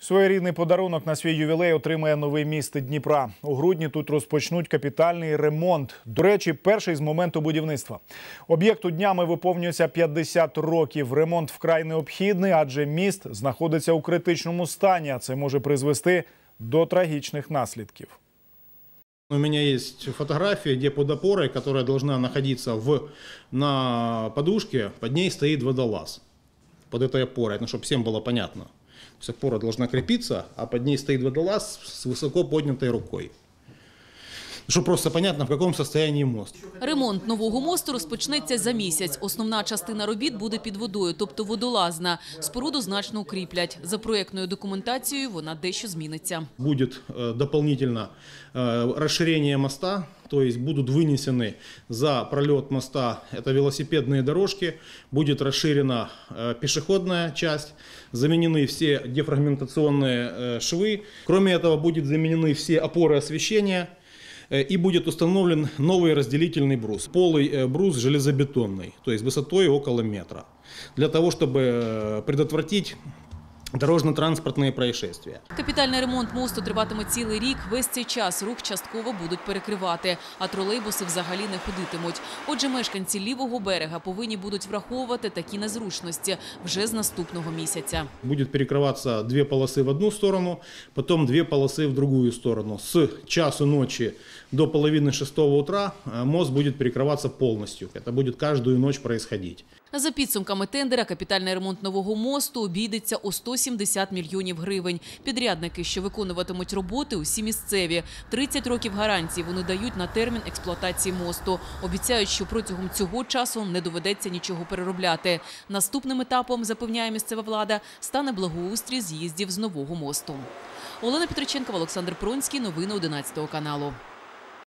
Своєрідний подарунок на свій ювілей отримає новий міст Дніпра. У грудні тут розпочнуть капітальний ремонт. До речі, перший з моменту будівництва. Об'єкту днями виповнюється 50 років. Ремонт вкрай необхідний, адже міст знаходиться у критичному стані. а Це може призвести до трагічних наслідків. У меня есть фотография, где под опорой, которая должна находиться в, на подушке, под ней стоит водолаз. Под этой опорой, ну, чтобы всем было понятно. То есть опора должна крепиться, а под ней стоит водолаз с высоко поднятой рукой Чтобы просто понятно, в каком состоянии мост. Ремонт нового мосту розпочнеться за місяць. Основна частина робіт буде під водою, тобто водолазна. Споруду значно укріплять. За проєктною документацією вона дещо зміниться. Будет э, дополнительно э, расширение моста, то есть будут вынесены за пролет моста, это велосипедные дорожки, будет расширена э, пешеходная часть, заменены все дефрагментационные э, швы. Кроме этого, будет заменены все опоры освещения, э, и будет установлен новый разделительный брус. Полый э, брус железобетонный, то есть высотой около метра. Для того, чтобы э, предотвратить дорожно-транспортные происшествия. Капітальний ремонт мосту триватиме цілий рік. Весь цей час рух частково будуть перекривати, а тролейбуси взагалі не ходитимуть. Отже, мешканці лівого берега повинні будуть враховувати такі незручності вже з наступного місяця. Будет перекрываться две полосы в одну сторону, потом две полосы в другую сторону. С часу ночи до половины шестого утра э, мост будет перекрываться полностью. Это будет каждую ночь происходить. За підсумками тендера, капітальний ремонт нового мосту обійдеться у 170 мільйонів гривень. Підрядники, що виконуватимуть роботи, усі місцеві. 30 років гарантії вони дають на термін експлуатації мосту. Обіцяють, що протягом цього часу не доведеться нічого переробляти. Наступним етапом, запевняє місцева влада, стане благоустрій з'їздів з нового мосту. Олена Петриченкова, Олександр Пронський. Новини 11 каналу.